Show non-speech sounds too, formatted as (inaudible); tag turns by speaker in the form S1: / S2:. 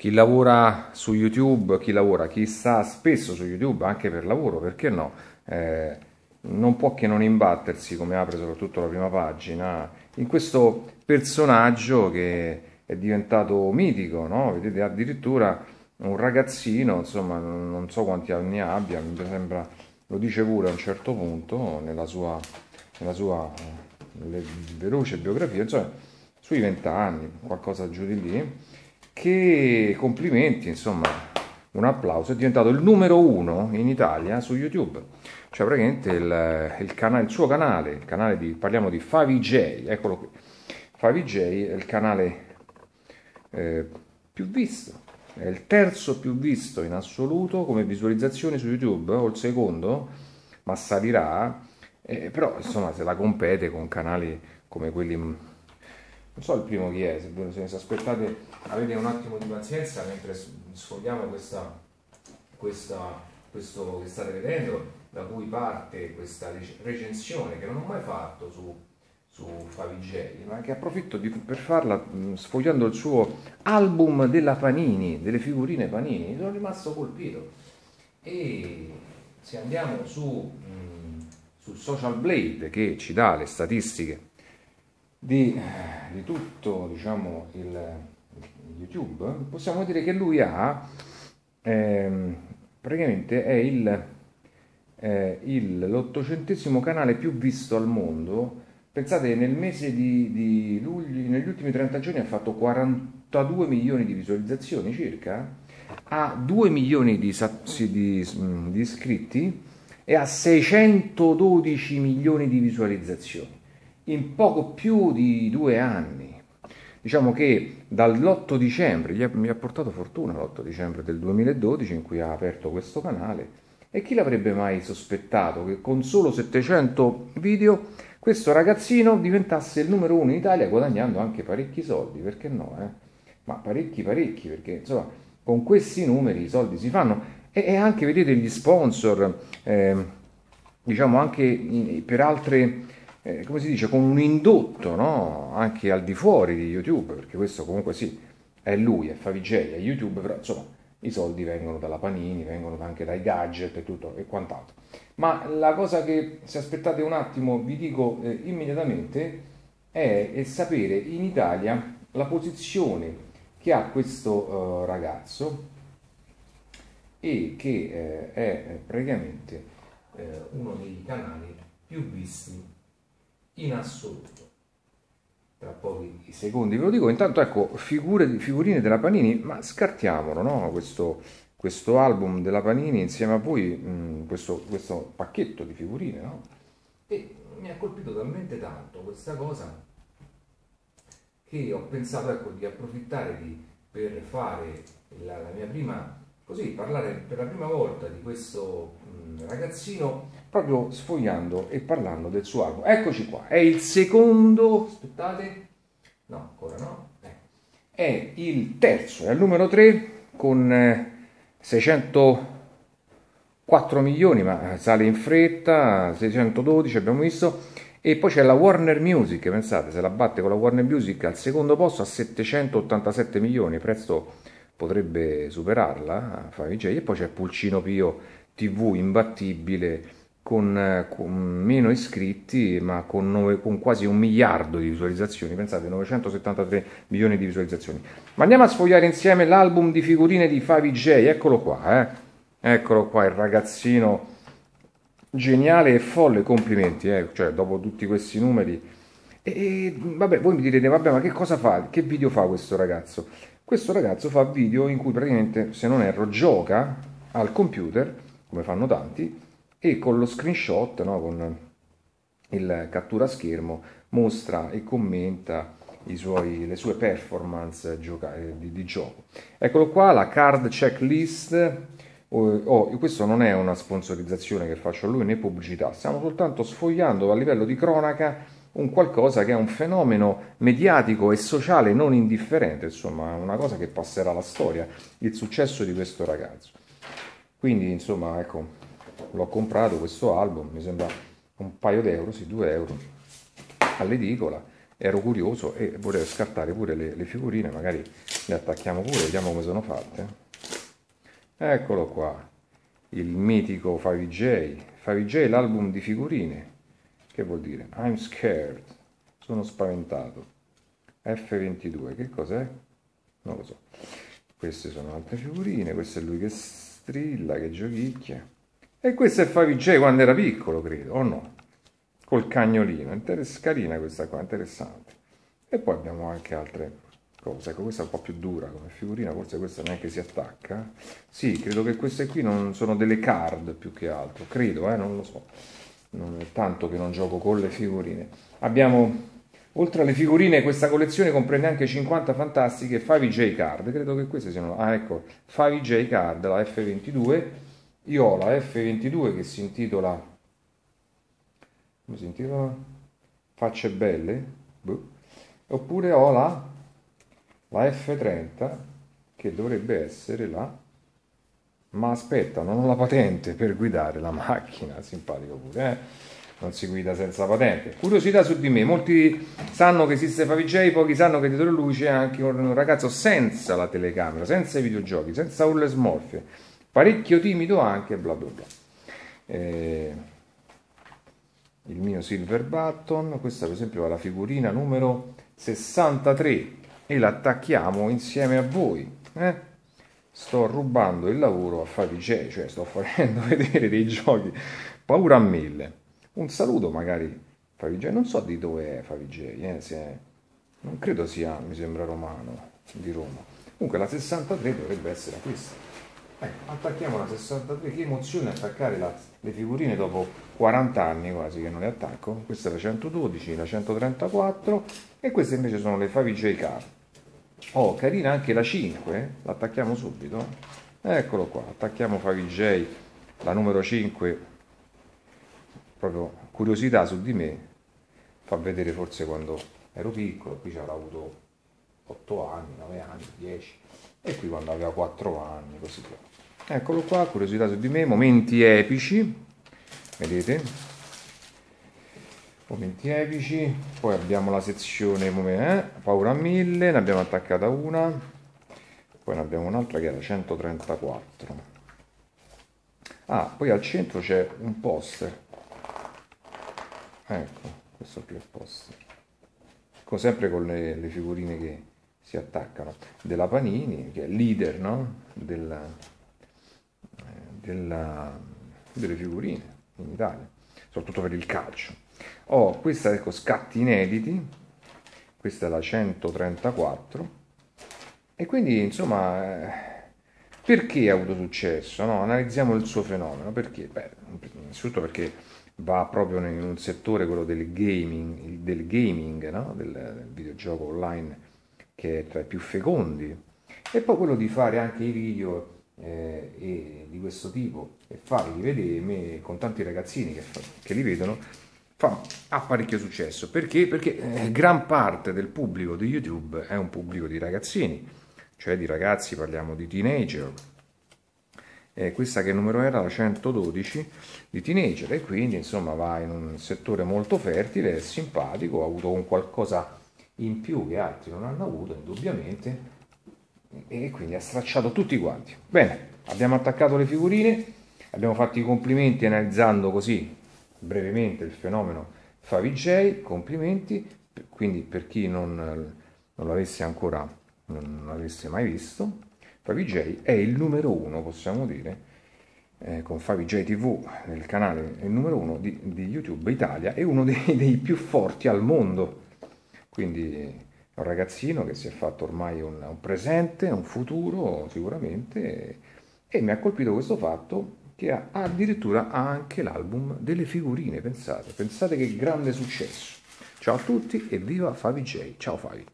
S1: chi lavora su YouTube, chi lavora, chi sta spesso su YouTube anche per lavoro, perché no? Eh, non può che non imbattersi, come apre soprattutto la prima pagina, in questo personaggio che è diventato mitico, no? Vedete addirittura un ragazzino, insomma, non so quanti anni abbia, mi sembra, lo dice pure a un certo punto nella sua, nella sua veloce biografia, insomma, sui vent'anni, qualcosa giù di lì, che complimenti, insomma, un applauso, è diventato il numero uno in Italia su YouTube, cioè praticamente il, il, canale, il suo canale, il canale di, parliamo di FaviJ, eccolo qui, FaviJ è il canale eh, più visto, è il terzo più visto in assoluto come visualizzazione su YouTube, o il secondo, ma salirà, eh, però insomma se la compete con canali come quelli, non so il primo chi è, se, se aspettate avete un attimo di pazienza mentre sfogliamo questa, questa, questo che state vedendo, da cui parte questa recensione che non ho mai fatto su su Favigeli, ma che approfitto di, per farla sfogliando il suo album della Panini, delle figurine Panini, sono rimasto colpito. E se andiamo su, mh, sul Social Blade che ci dà le statistiche di, di tutto diciamo, il, YouTube, possiamo dire che lui ha ehm, praticamente è il, eh, il, l'ottocentesimo canale più visto al mondo. Pensate, nel mese di, di, luglio, negli ultimi 30 giorni ha fatto 42 milioni di visualizzazioni circa, ha 2 milioni di, di, mm, di iscritti e ha 612 milioni di visualizzazioni in poco più di due anni. Diciamo che dall'8 dicembre, mi ha portato fortuna l'8 dicembre del 2012 in cui ha aperto questo canale, e chi l'avrebbe mai sospettato che con solo 700 video questo ragazzino diventasse il numero uno in Italia guadagnando anche parecchi soldi, perché no? Eh? Ma parecchi parecchi, perché insomma con questi numeri i soldi si fanno e, e anche vedete gli sponsor, eh, diciamo anche in, per altre, eh, come si dice, con un indotto, no? Anche al di fuori di YouTube, perché questo comunque sì, è lui, è Favigei, è YouTube, però insomma i soldi vengono dalla Panini, vengono anche dai gadget e tutto e quant'altro. Ma la cosa che, se aspettate un attimo, vi dico eh, immediatamente, è, è, sapere in Italia la posizione che ha questo uh, ragazzo e che eh, è praticamente eh, uno dei canali più visti in assoluto tra pochi secondi ve lo dico. Intanto ecco, figure, figurine della Panini, ma scartiamolo, no? questo, questo album della Panini insieme a voi, mh, mm, questo, questo, pacchetto di figurine, no? E mi ha colpito talmente tanto questa cosa che ho pensato ecco, di approfittare di, per fare la, la, mia prima, così, parlare per la prima volta di questo mm, ragazzino proprio sfogliando e parlando del suo album. Eccoci qua, è il secondo, aspettate, no, ancora no, eh. è il terzo, è il numero 3 con eh, 604 milioni, ma sale in fretta, 612 abbiamo visto, e poi c'è la Warner Music, pensate, se la batte con la Warner Music al secondo posto a 787 milioni, presto potrebbe superarla, e poi c'è Pulcino Pio TV imbattibile con, con, meno iscritti ma con, nove, con, quasi un miliardo di visualizzazioni, pensate 973 milioni di visualizzazioni. Ma andiamo a sfogliare insieme l'album di figurine di Favi eccolo qua, eh? eccolo qua il ragazzino geniale e folle, complimenti, eh? cioè dopo tutti questi numeri. E, e vabbè, voi mi direte, vabbè ma che cosa fa, che video fa questo ragazzo? Questo ragazzo fa video in cui praticamente, se non erro, gioca al computer, come fanno tanti, e con lo screenshot, no, con il cattura schermo, mostra e commenta suoi, le sue performance gioca- eh, di, di, gioco. Eccolo qua, la card checklist. Oh, oh, questo non è una sponsorizzazione che faccio a lui né pubblicità, stiamo soltanto sfogliando a livello di cronaca un qualcosa che è un fenomeno mediatico e sociale non indifferente, insomma, una cosa che passerà alla storia, il successo di questo ragazzo. Quindi, insomma, ecco, l'ho comprato questo album, mi sembra un paio d'euro, sì, due euro all'edicola ero curioso e volevo scartare pure le, le figurine, magari le attacchiamo pure, vediamo come sono fatte. Eccolo qua, il mitico Favij, Favij l'album di figurine. Che vuol dire? I'm scared, sono spaventato. F22, che cos'è? Non lo so. Queste sono altre figurine, questo è lui che strilla, che giochicchia. E questo è Favij quando era piccolo, credo, o no? col cagnolino, Interess- carina questa qua, interessante. E poi abbiamo anche altre cose, ecco questa è un po' più dura come figurina, forse questa neanche si attacca. Sì, credo che queste qui non sono delle card più che altro, credo, eh, non lo so. Non è tanto che non gioco con le figurine. Abbiamo, oltre alle figurine, questa collezione comprende anche 50 fantastiche 5J card, credo che queste siano, ah ecco, 5J card, la F22. Io ho la F22 che si intitola come si intitola? Facce belle? Boh. Oppure ho la, la F30 che dovrebbe essere la... Ma aspetta, non ho la patente per guidare la macchina, simpatico pure, eh? non si guida senza patente. Curiosità su di me, molti sanno che esiste Favij, pochi sanno che dietro lui c'è anche un ragazzo senza la telecamera, senza i videogiochi, senza urle smorfie, parecchio timido anche, bla bla bla. Eh, il mio silver button, questa per esempio è la figurina numero 63 e l'attacchiamo insieme a voi. Eh? Sto rubando il lavoro a Favij, cioè sto facendo (laughs) vedere dei giochi paura a mille. Un saluto magari Favij, non so di dove è Favij, eh? non credo sia, mi sembra romano, di Roma. Comunque la 63 dovrebbe essere questa. Ecco, attacchiamo la 63, che emozione attaccare la, le figurine dopo 40 anni quasi che non le attacco. Questa è la 112, la 134 e queste invece sono le Favij Car. Oh, carina anche la 5, l'attacchiamo subito. Eccolo qua, attacchiamo Favij, la numero 5, proprio curiosità su di me, fa vedere forse quando ero piccolo, qui avrà avuto 8 anni, 9 anni, 10 e qui quando aveva 4 anni, così via. Eccolo qua, curiosità su di me, momenti epici, vedete? Momenti epici, poi abbiamo la sezione eh, paura a mille, ne abbiamo attaccata una, poi ne abbiamo un'altra che era 134. Ah, poi al centro c'è un poster. Ecco, questo qui è il poster. Con, sempre con le, le, figurine che si attaccano. Della Panini, che è leader, no? Della, della, delle figurine in Italia, soprattutto per il calcio. Ho questa, ecco, scatti inediti, questa è la 134, e quindi insomma, eh, perché ha avuto successo? No? Analizziamo il suo fenomeno, perché? Beh, innanzitutto perché va proprio in un settore, quello del gaming, del, gaming no? del, del videogioco online, che è tra i più fecondi, e poi quello di fare anche i video eh, di questo tipo e farli vedere con tanti ragazzini che, che li vedono ha parecchio successo perché? Perché eh, gran parte del pubblico di YouTube è un pubblico di ragazzini, cioè di ragazzi, parliamo di teenager. Eh, questa che numero era? La 112 di teenager e quindi insomma va in un settore molto fertile, è simpatico, ha avuto un qualcosa in più che altri non hanno avuto indubbiamente e quindi ha stracciato tutti quanti. Bene, abbiamo attaccato le figurine, abbiamo fatto i complimenti analizzando così brevemente il fenomeno Favij, complimenti, quindi per chi non, non l'avesse ancora, non l'avesse mai visto, Favij è il numero uno, possiamo dire, eh, con Favij TV nel canale, è il numero uno di, di YouTube Italia, è uno dei, dei più forti al mondo, quindi un ragazzino che si è fatto ormai un, un presente, un futuro sicuramente, e, e mi ha colpito questo fatto che ha addirittura anche l'album delle figurine, pensate, pensate che grande successo. Ciao a tutti e viva Favi J. Ciao Favi.